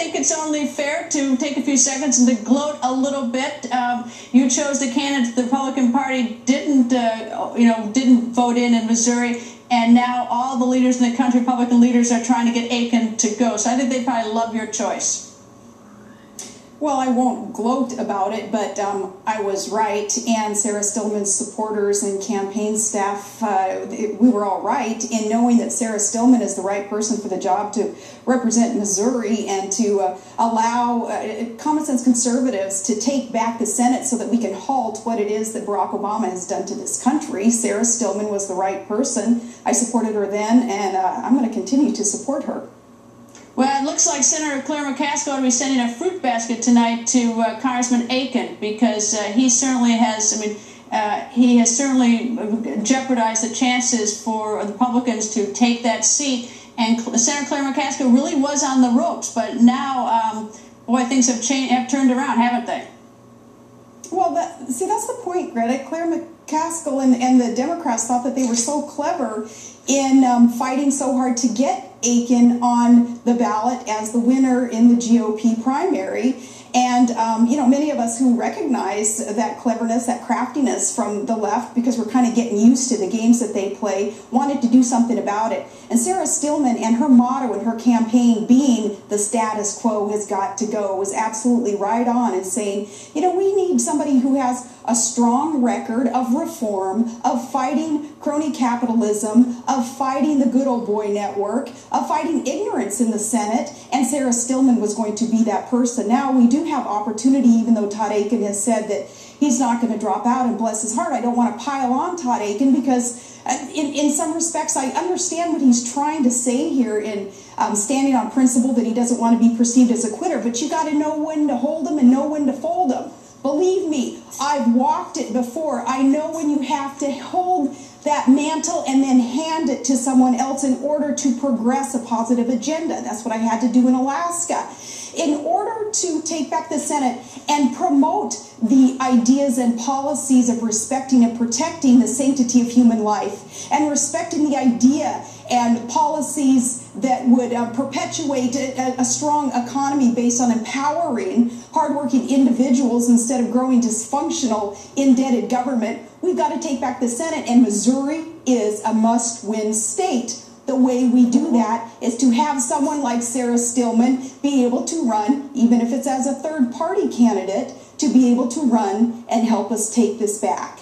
think it's only fair to take a few seconds and to gloat a little bit. Um, you chose the candidate the Republican Party didn't, uh, you know, didn't vote in in Missouri, and now all the leaders in the country, Republican leaders, are trying to get Akin to go. So I think they probably love your choice. Well, I won't gloat about it, but um, I was right, and Sarah Steelman's supporters and campaign staff, uh, we were all right in knowing that Sarah Steelman is the right person for the job to represent Missouri and to uh, allow uh, common sense conservatives to take back the Senate so that we can halt what it is that Barack Obama has done to this country. Sarah Steelman was the right person. I supported her then, and uh, I'm going to continue to support her. Well, it looks like Senator Claire McCaskill will be sending a fruit basket tonight to uh, Congressman Akin because uh, he certainly has, I mean, uh, he has certainly jeopardized the chances for the Republicans to take that seat. And Senator Claire McCaskill really was on the ropes, but now, um, boy, things have changed, have turned around, haven't they? Well, that, see, that's the point, Greta. Claire McCaskill and, and the Democrats thought that they were so clever in um, fighting so hard to get Akin on the ballot as the winner in the GOP primary. And, um, you know, many of us who recognize that cleverness, that craftiness from the left, because we're kind of getting used to the games that they play, wanted to do something about it. And Sarah Steelman and her motto and her campaign being the status quo has got to go was absolutely right on and saying, you know, we need somebody who has a strong record of reform, of fighting crony capitalism, of fighting the good old boy network, of fighting ignorance in the Senate, and Sarah Steelman was going to be that person. Now we do have opportunity, even though Todd Akin has said that he's not going to drop out, and bless his heart, I don't want to pile on Todd Akin because uh, in, in some respects, I understand what he's trying to say here in um, standing on principle that he doesn't want to be perceived as a quitter, but you got to know when to hold him and know when to fold him. Believe me, I've walked it before. I know when you have to hold that mantle and then hand it to someone else in order to progress a positive agenda. That's what I had to do in Alaska. In order to take back the Senate and promote the ideas and policies of respecting and protecting the sanctity of human life and respecting the idea and policies that would uh, perpetuate a, a, strong economy based on empowering hardworking individuals instead of growing dysfunctional, indebted government. We've got to take back the Senate, and Missouri is a must win state. The way we do that is to have someone like Sarah Steelman be able to run, even if it's as a third party candidate, to be able to run and help us take this back.